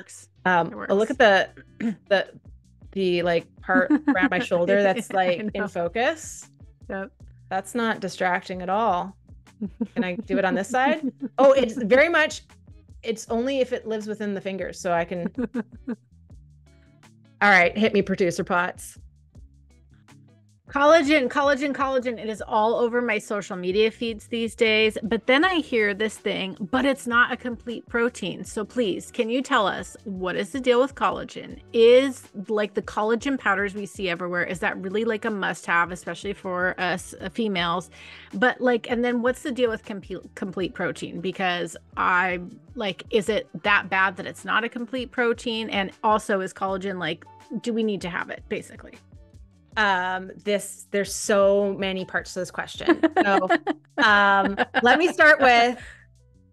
works. Um, oh, look at the the the like part around my shoulder that's like in focus. Yep. That's not distracting at all. Can I do it on this side? Oh, it's very much. It's only if it lives within the fingers, so I can. All right, hit me, producer Potts. Collagen, collagen, collagen. It is all over my social media feeds these days. But then I hear this thing, but it's not a complete protein. So please, can you tell us what is the deal with collagen? Is like the collagen powders we see everywhere, is that really like a must have, especially for us uh, females? But like, and then what's the deal with complete, complete protein? Because I like, is it that bad that it's not a complete protein? And also, is collagen like, do we need to have it basically? Um this there's so many parts to this question. So um let me start with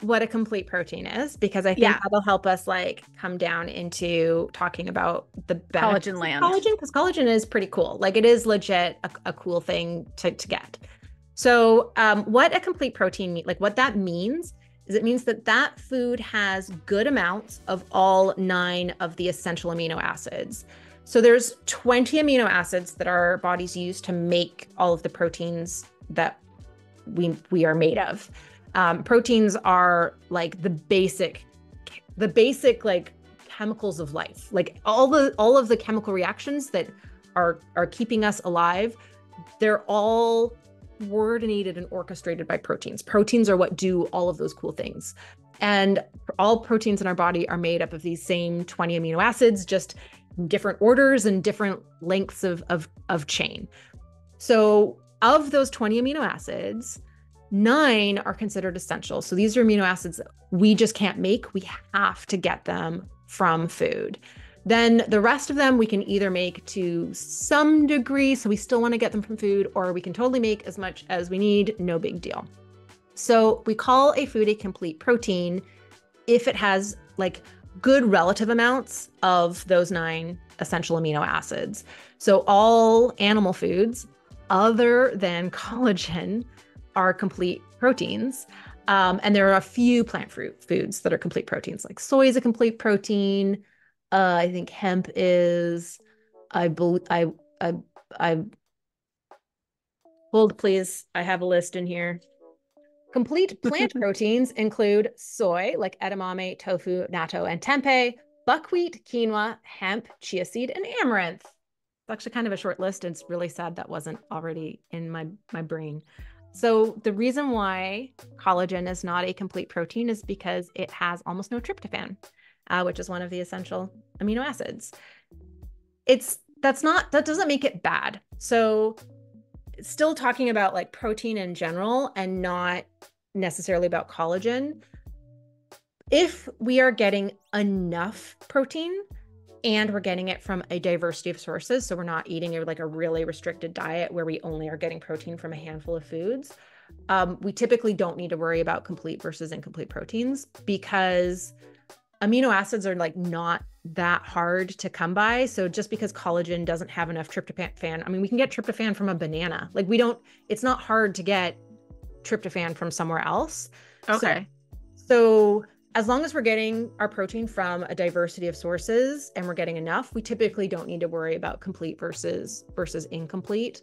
what a complete protein is because i think yeah. that'll help us like come down into talking about the collagen land. collagen because collagen is pretty cool. Like it is legit a, a cool thing to, to get. So um what a complete protein like what that means is it means that that food has good amounts of all nine of the essential amino acids so there's 20 amino acids that our bodies use to make all of the proteins that we we are made of. Um, proteins are like the basic, the basic like chemicals of life. Like all the all of the chemical reactions that are are keeping us alive, they're all coordinated and orchestrated by proteins. Proteins are what do all of those cool things. And all proteins in our body are made up of these same 20 amino acids, just different orders and different lengths of, of, of chain. So, of those 20 amino acids, nine are considered essential. So, these are amino acids we just can't make, we have to get them from food. Then the rest of them we can either make to some degree, so we still want to get them from food, or we can totally make as much as we need, no big deal. So we call a food a complete protein if it has like good relative amounts of those nine essential amino acids. So, all animal foods other than collagen are complete proteins. Um, and there are a few plant fruit foods that are complete proteins, like soy is a complete protein. Uh, I think hemp is. I believe I I I hold please. I have a list in here. Complete plant proteins include soy, like edamame, tofu, natto, and tempeh, buckwheat, quinoa, hemp, chia seed, and amaranth. It's actually kind of a short list. It's really sad that wasn't already in my, my brain. So, the reason why collagen is not a complete protein is because it has almost no tryptophan, uh, which is one of the essential amino acids. It's that's not that doesn't make it bad. So, still talking about like protein in general and not necessarily about collagen. If we are getting enough protein and we're getting it from a diversity of sources, so we're not eating a, like a really restricted diet where we only are getting protein from a handful of foods, um, we typically don't need to worry about complete versus incomplete proteins because amino acids are like not that hard to come by. So just because collagen doesn't have enough tryptophan, I mean, we can get tryptophan from a banana. Like we don't, it's not hard to get tryptophan from somewhere else. Okay. So, so as long as we're getting our protein from a diversity of sources and we're getting enough, we typically don't need to worry about complete versus versus incomplete.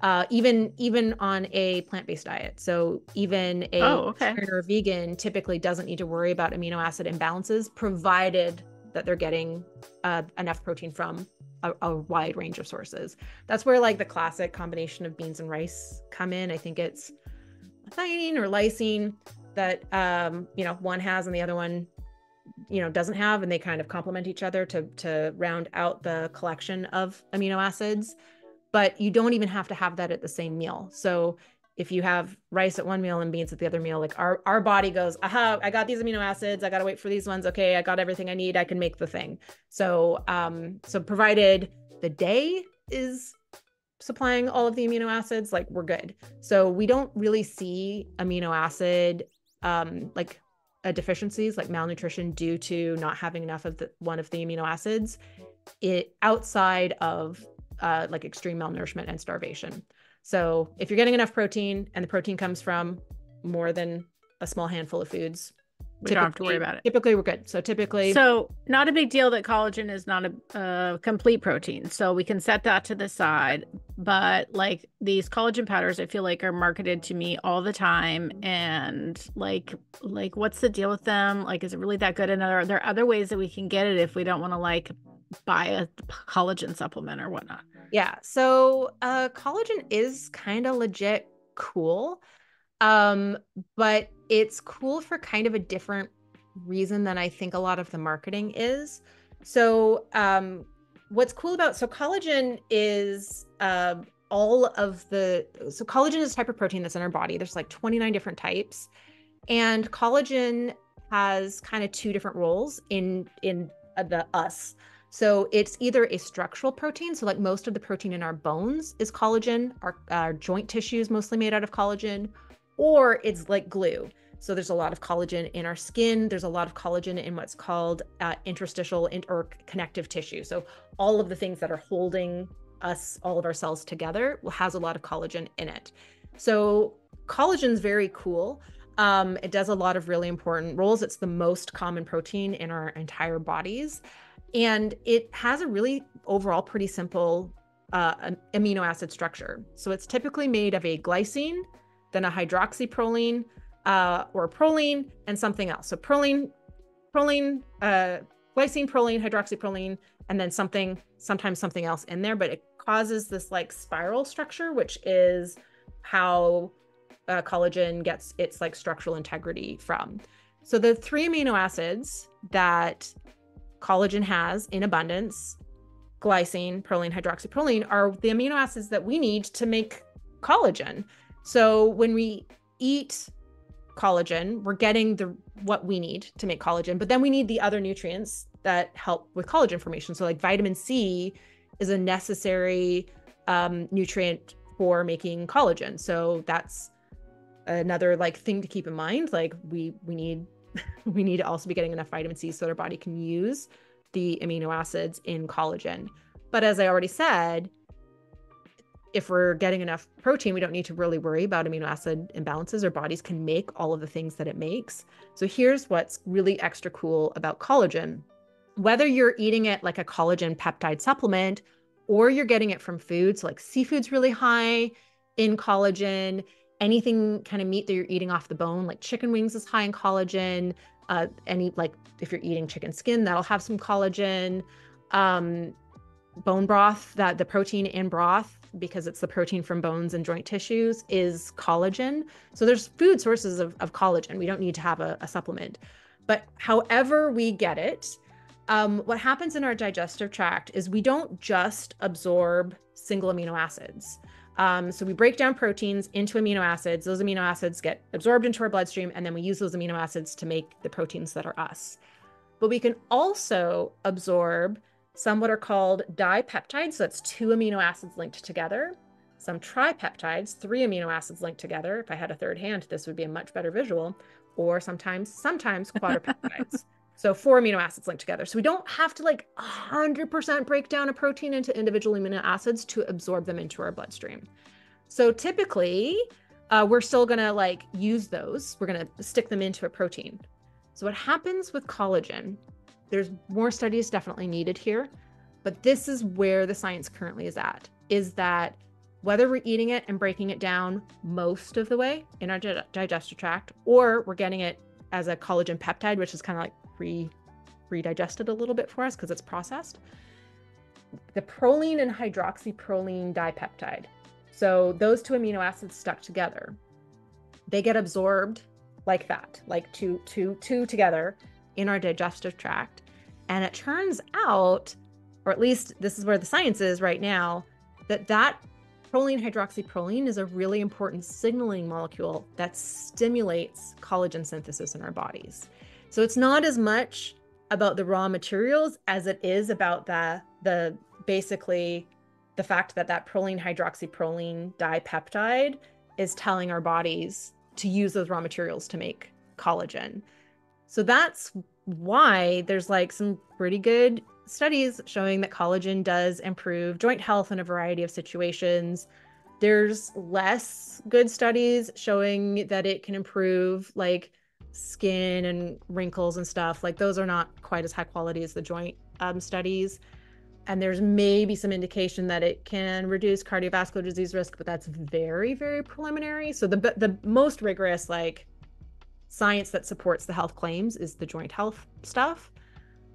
Uh, even even on a plant-based diet. So even a oh, okay. or vegan typically doesn't need to worry about amino acid imbalances, provided that they're getting uh, enough protein from a, a, wide range of sources. That's where like the classic combination of beans and rice come in. I think it's methionine or lysine that um, you know one has and the other one you know doesn't have and they kind of complement each other to to round out the collection of amino acids but you don't even have to have that at the same meal. So if you have rice at one meal and beans at the other meal like our our body goes aha i got these amino acids. I got to wait for these ones. Okay i got everything i need. I can make the thing. So um so provided the day is supplying all of the amino acids, like we're good. So we don't really see amino acid um, like uh, deficiencies, like malnutrition, due to not having enough of the, one of the amino acids, it outside of uh, like extreme malnourishment and starvation. So if you're getting enough protein and the protein comes from more than a small handful of foods, we don't have to worry about it. Typically, we're good. So typically, so not a big deal that collagen is not a, a complete protein. So we can set that to the side. But like these collagen powders, I feel like are marketed to me all the time, and like like what's the deal with them? Like, is it really that good? And are there other ways that we can get it if we don't want to like buy a collagen supplement or whatnot? Yeah. So uh, collagen is kind of legit cool. Um, but it's cool for kind of a different reason than I think a lot of the marketing is. So, um, what's cool about so collagen is uh, all of the so collagen is a type of protein that's in our body. There's like 29 different types, and collagen has kind of two different roles in in uh, the us. So it's either a structural protein, so like most of the protein in our bones is collagen, our, our joint tissue is mostly made out of collagen, or it's like glue. So there's a lot of collagen in our skin. There's a lot of collagen in what's called uh, interstitial in, or connective tissue. So all of the things that are holding us, all of our cells together, has a lot of collagen in it. So collagen is very cool. Um, it does a lot of really important roles. It's the most common protein in our entire bodies. And it has a really overall pretty simple uh, amino acid structure. So it's typically made of a glycine, then a hydroxyproline uh, or proline and something else. So proline, proline, uh, glycine, proline, hydroxyproline, and then something, sometimes something else in there, but it causes this like spiral structure, which is how uh, collagen gets its like structural integrity from. So the three amino acids that collagen has in abundance, glycine, proline, hydroxyproline, are the amino acids that we need to make collagen. So when we eat collagen, we're getting the what we need to make collagen, but then we need the other nutrients that help with collagen formation. So like vitamin C is a necessary um, nutrient for making collagen. So that's another like thing to keep in mind. Like we we need we need to also be getting enough vitamin C so our body can use the amino acids in collagen. But as I already said, if we're getting enough protein, we don't need to really worry about amino acid imbalances. Our bodies can make all of the things that it makes. So here's what's really extra cool about collagen. Whether you're eating it like a collagen peptide supplement or you're getting it from foods, like seafood's really high in collagen, anything kind of meat that you're eating off the bone, like chicken wings is high in collagen. Uh, any like if you're eating chicken skin, that'll have some collagen. Um, bone broth, that the protein in broth because it's the protein from bones and joint tissues, is collagen. So there's food sources of, of collagen. We don't need to have a, a supplement. But however we get it, um, what happens in our digestive tract is we don't just absorb single amino acids. Um, so we break down proteins into amino acids. Those amino acids get absorbed into our bloodstream, and then we use those amino acids to make the proteins that are us. But we can also absorb some what are called dipeptides, so that's two amino acids linked together. Some tripeptides, three amino acids linked together. If I had a third hand, this would be a much better visual. Or sometimes, sometimes quadrupeptides. So four amino acids linked together. So we don't have to like 100% break down a protein into individual amino acids to absorb them into our bloodstream. So typically, uh, we're still gonna like use those. We're gonna stick them into a protein. So what happens with collagen there's more studies definitely needed here, but this is where the science currently is at is that whether we're eating it and breaking it down most of the way in our di- digestive tract, or we're getting it as a collagen peptide, which is kind of like pre pre-digested a little bit for us because it's processed. The proline and hydroxyproline dipeptide. So those two amino acids stuck together, they get absorbed like that, like two, two, two together in our digestive tract. And it turns out, or at least this is where the science is right now, that that proline hydroxyproline is a really important signaling molecule that stimulates collagen synthesis in our bodies. So it's not as much about the raw materials as it is about the the basically the fact that that proline hydroxyproline dipeptide is telling our bodies to use those raw materials to make collagen. So that's why there's like some pretty good studies showing that collagen does improve joint health in a variety of situations. There's less good studies showing that it can improve like skin and wrinkles and stuff. Like those are not quite as high quality as the joint um, studies. And there's maybe some indication that it can reduce cardiovascular disease risk, but that's very, very preliminary. So the the most rigorous like science that supports the health claims is the joint health stuff.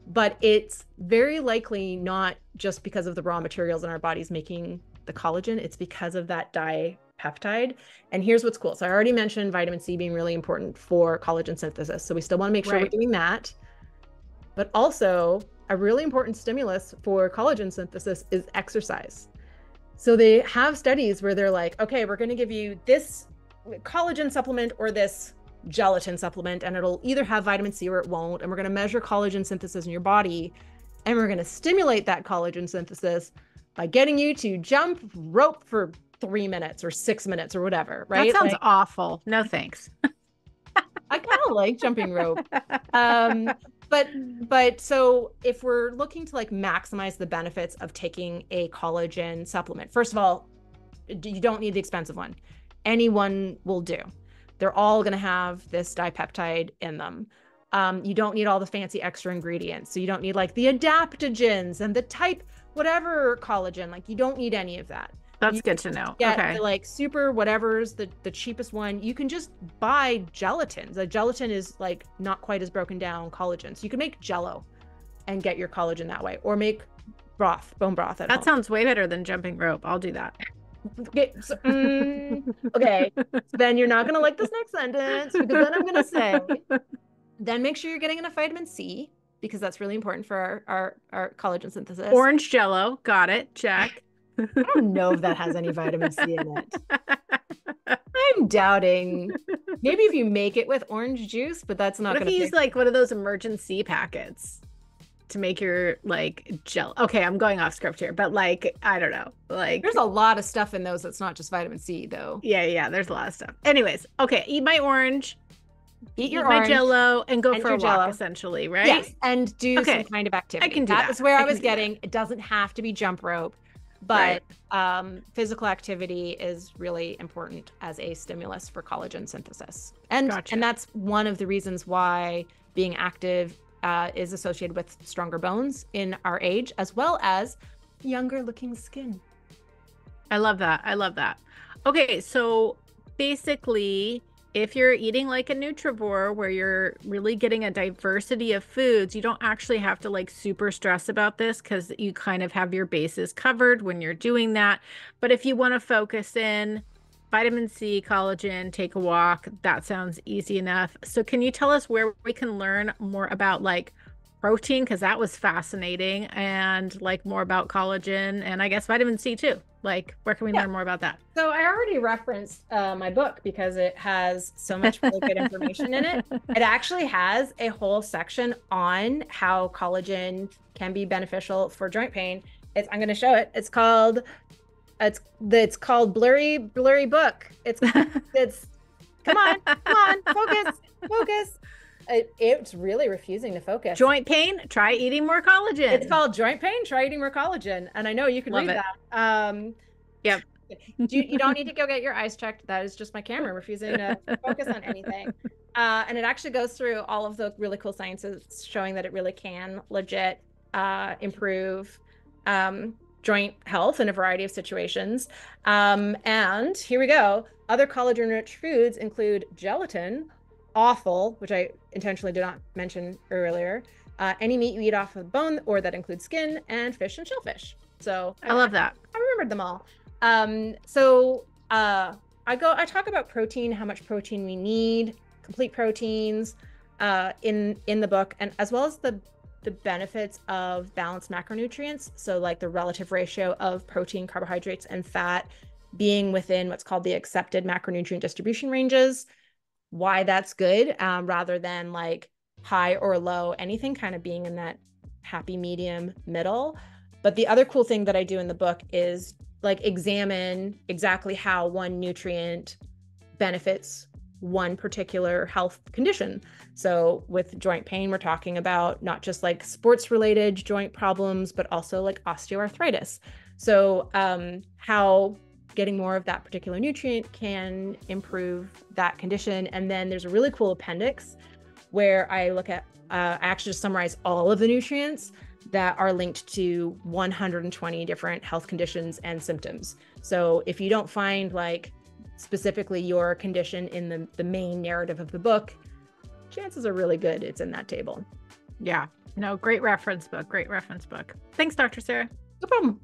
But it's very likely not just because of the raw materials in our bodies making the collagen, it's because of that dipeptide. And here's what's cool. So I already mentioned vitamin C being really important for collagen synthesis. So we still want to make sure right. we're doing that. But also, a really important stimulus for collagen synthesis is exercise. So they have studies where they're like, okay, we're going to give you this collagen supplement or this gelatin supplement, and it'll either have vitamin C or it won't. And we're going to measure collagen synthesis in your body, and we're going to stimulate that collagen synthesis by getting you to jump rope for three minutes or six minutes or whatever. Right? That sounds like, awful. No thanks. I kind of like jumping rope. Um, but but so if we're looking to like maximize the benefits of taking a collagen supplement, first of all, you don't need the expensive one. Anyone will do. They're all going to have this dipeptide in them. Um, you don't need all the fancy extra ingredients. So you don't need like the adaptogens and the type whatever collagen. Like you don't need any of that. That's good to know. Get okay. The, like super whatever's the the cheapest one. You can just buy gelatins. A gelatin is like not quite as broken down collagen. So you can make jello and get your collagen that way or make broth, bone broth That home. sounds way better than jumping rope. I'll do that. Okay, so, mm, okay. So then you're not gonna like this next sentence because then I'm gonna say, then make sure you're getting enough vitamin C because that's really important for our our, our collagen synthesis. Orange Jello, got it. Check. I don't know if that has any vitamin C in it. I'm doubting. Maybe if you make it with orange juice, but that's not. What if you use like one of those Emergen-C packets to make your like gel? Okay, I'm going off script here, but like I don't know. Like there's a lot of stuff in those that's not just vitamin C though. Yeah, yeah. There's a lot of stuff. Anyways, okay. Eat my orange. Eat your eat orange, my Jello and go for a walk, Jello. essentially, right? Yes, and do okay. some kind of activity. I can do that. That's where I, I was getting. That. It doesn't have to be jump rope but right. um, physical activity is really important as a stimulus for collagen synthesis and gotcha. and that's one of the reasons why being active uh, is associated with stronger bones in our age as well as younger looking skin i love that i love that okay so basically if you're eating like a nutrivore where you're really getting a diversity of foods, you don't actually have to like super stress about this because you kind of have your bases covered when you're doing that. But if you want to focus in vitamin C, collagen, take a walk, that sounds easy enough. So, can you tell us where we can learn more about like protein? Because that was fascinating, and like more about collagen and I guess vitamin C too. Like, where can we yeah. learn more about that? So, I already referenced uh, my book because it has so much really good information in it. It actually has a whole section on how collagen can be beneficial for joint pain. It's I'm going to show it. It's called it's it's called blurry blurry book. It's it's come on come on focus focus. It, it's really refusing to focus. Joint pain, try eating more collagen. It's called joint pain, try eating more collagen. And I know you can Love read it. that. Um, yep. you, you don't need to go get your eyes checked. That is just my camera refusing to focus on anything. Uh, and it actually goes through all of the really cool sciences showing that it really can legit uh, improve um, joint health in a variety of situations. Um, and here we go. Other collagen rich foods include gelatin, offal, which I intentionally did not mention earlier. Uh, any meat you eat off of bone or that includes skin and fish and shellfish. So I, I love that. I remembered them all. Um, so uh, I go. I talk about protein, how much protein we need, complete proteins, uh, in in the book, and as well as the the benefits of balanced macronutrients. So like the relative ratio of protein, carbohydrates, and fat being within what's called the accepted macronutrient distribution ranges why that's good um, rather than like high or low, anything kind of being in that happy medium middle. But the other cool thing that I do in the book is like examine exactly how one nutrient benefits one particular health condition. So with joint pain, we're talking about not just like sports related joint problems, but also like osteoarthritis. So um, how getting more of that particular nutrient can improve that condition. And then there's a really cool appendix where I look at, uh, I actually just summarize all of the nutrients that are linked to 120 different health conditions and symptoms. So if you don't find like specifically your condition in the, the main narrative of the book, chances are really good it's in that table. Yeah. No, great reference book. Great reference book. Thanks, Dr. Sarah. No problem.